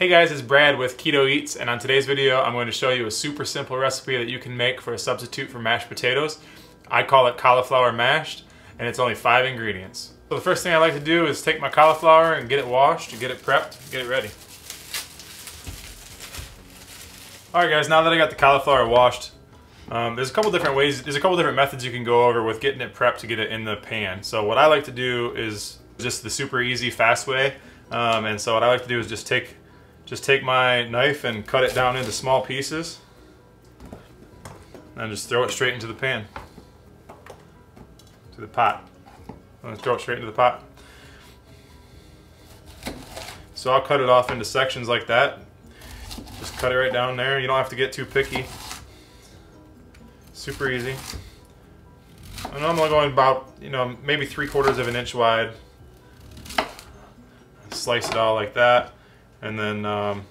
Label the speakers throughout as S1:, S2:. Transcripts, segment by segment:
S1: Hey guys, it's Brad with Keto Eats, and on today's video, I'm going to show you a super simple recipe that you can make for a substitute for mashed potatoes. I call it cauliflower mashed, and it's only five ingredients. So the first thing I like to do is take my cauliflower and get it washed, get it prepped, get it ready. All right guys, now that I got the cauliflower washed, um, there's a couple different ways, there's a couple different methods you can go over with getting it prepped to get it in the pan. So what I like to do is just the super easy, fast way. Um, and so what I like to do is just take just take my knife and cut it down into small pieces. And just throw it straight into the pan. To the pot. And throw it straight into the pot. So I'll cut it off into sections like that. Just cut it right down there. You don't have to get too picky. Super easy. And I'm only going about you know maybe three quarters of an inch wide. Slice it all like that and then um,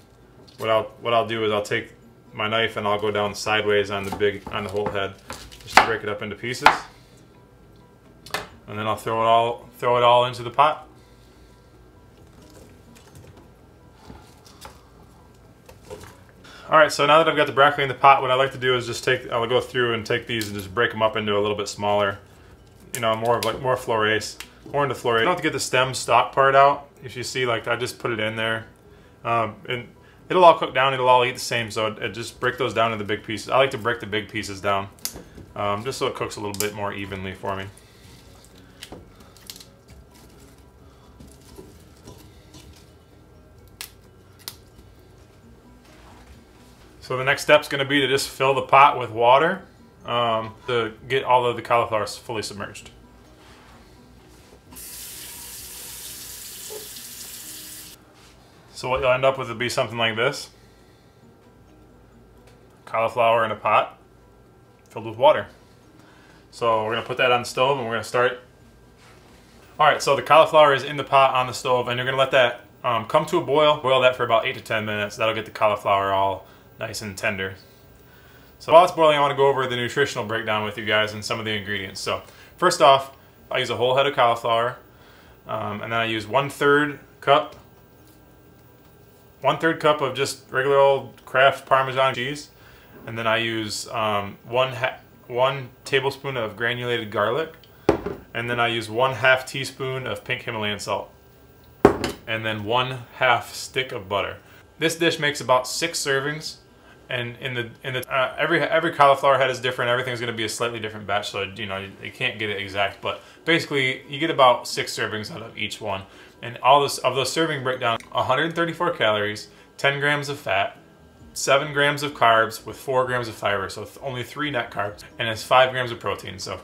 S1: what I'll what I'll do is I'll take my knife and I'll go down sideways on the big on the whole head just to break it up into pieces. And then I'll throw it all throw it all into the pot. Alright, so now that I've got the broccoli in the pot, what I like to do is just take, I'll go through and take these and just break them up into a little bit smaller, you know, more of like, more florets, more into florets. I don't have to get the stem stock part out. If you see, like, I just put it in there um, and it'll all cook down. It'll all eat the same. So it, just break those down into big pieces. I like to break the big pieces down um, just so it cooks a little bit more evenly for me. So the next step is going to be to just fill the pot with water um, to get all of the cauliflower fully submerged. So what you'll end up with will be something like this. Cauliflower in a pot filled with water. So we're to put that on the stove and we're to start. Alright, so the cauliflower is in the pot on the stove and you're to let that um, come to a boil. Boil that for about 8 to 10 minutes. That'll get the cauliflower all nice and tender. So while it's boiling, I want to go over the nutritional breakdown with you guys and some of the ingredients. So first off, I use a whole head of cauliflower um, and then I use one third cup one third cup of just regular old Kraft Parmesan cheese, and then I use um, one one tablespoon of granulated garlic, and then I use one half teaspoon of pink Himalayan salt, and then one half stick of butter. This dish makes about six servings, and in the in the uh, every every cauliflower head is different. Everything's going to be a slightly different batch, so you know you, you can't get it exact. But basically, you get about six servings out of each one, and all this of those serving breakdown: 134 calories, 10 grams of fat, 7 grams of carbs with 4 grams of fiber, so only 3 net carbs, and it's 5 grams of protein. So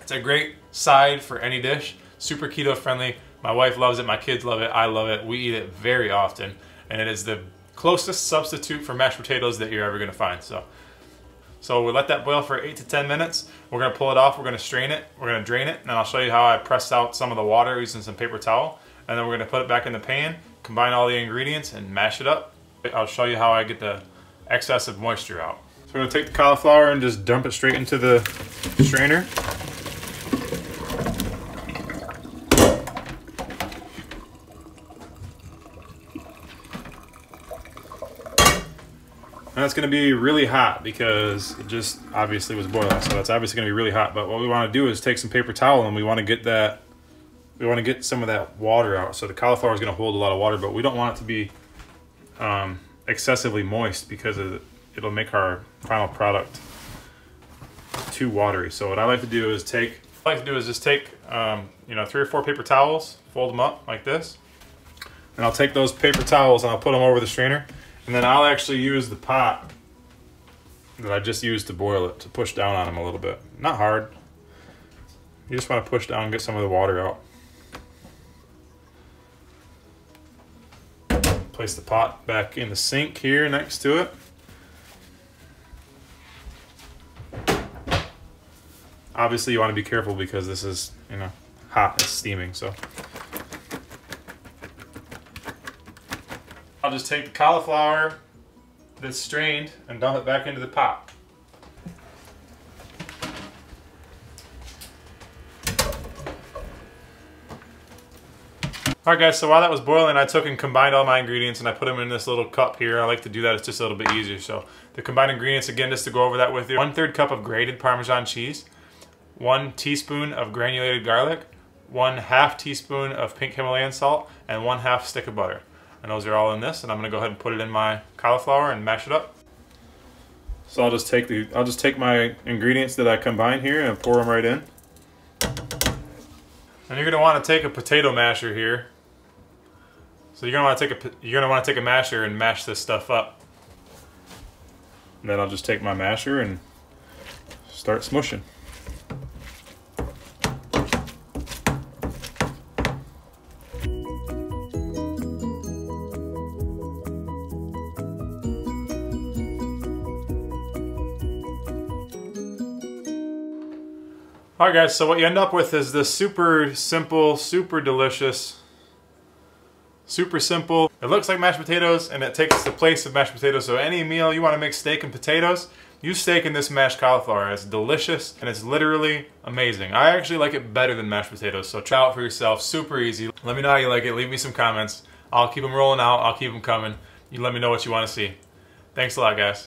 S1: it's a great side for any dish, super keto friendly. My wife loves it, my kids love it, I love it. We eat it very often, and it is the closest substitute for mashed potatoes that you're ever gonna find. So, so we let that boil for eight to 10 minutes. We're gonna pull it off, we're gonna strain it, we're gonna drain it, and I'll show you how I pressed out some of the water using some paper towel. And then we're gonna put it back in the pan, combine all the ingredients and mash it up. I'll show you how I get the excess of moisture out. So we're gonna take the cauliflower and just dump it straight into the strainer. And that's going to be really hot because it just obviously was boiling. So that's obviously going to be really hot. But what we want to do is take some paper towel and we want to get that, we want to get some of that water out. So the cauliflower is going to hold a lot of water, but we don't want it to be um, excessively moist because it, it'll make our final product too watery. So what I like to do is take, I like to do is just take, um, you know, three or four paper towels, fold them up like this. And I'll take those paper towels and I'll put them over the strainer and then I'll actually use the pot that I just used to boil it to push down on them a little bit. Not hard. You just want to push down and get some of the water out. Place the pot back in the sink here next to it. Obviously you want to be careful because this is, you know, hot, it's steaming, so I'll just take the cauliflower that's strained and dump it back into the pot. Alright guys, so while that was boiling, I took and combined all my ingredients and I put them in this little cup here. I like to do that, it's just a little bit easier. So the combined ingredients, again, just to go over that with you. One third cup of grated Parmesan cheese, one teaspoon of granulated garlic, one half teaspoon of pink Himalayan salt, and one half stick of butter. And those are all in this, and I'm gonna go ahead and put it in my cauliflower and mash it up. So I'll just take the I'll just take my ingredients that I combine here and pour them right in. And you're gonna want to take a potato masher here. So you're gonna want to take a you're gonna want to take a masher and mash this stuff up. And then I'll just take my masher and start smushing. Alright guys, so what you end up with is this super simple, super delicious, super simple. It looks like mashed potatoes and it takes the place of mashed potatoes. So any meal you want to make steak and potatoes, use steak in this mashed cauliflower. It's delicious and it's literally amazing. I actually like it better than mashed potatoes. So try it for yourself, super easy. Let me know how you like it, leave me some comments. I'll keep them rolling out, I'll keep them coming. You let me know what you want to see. Thanks a lot guys.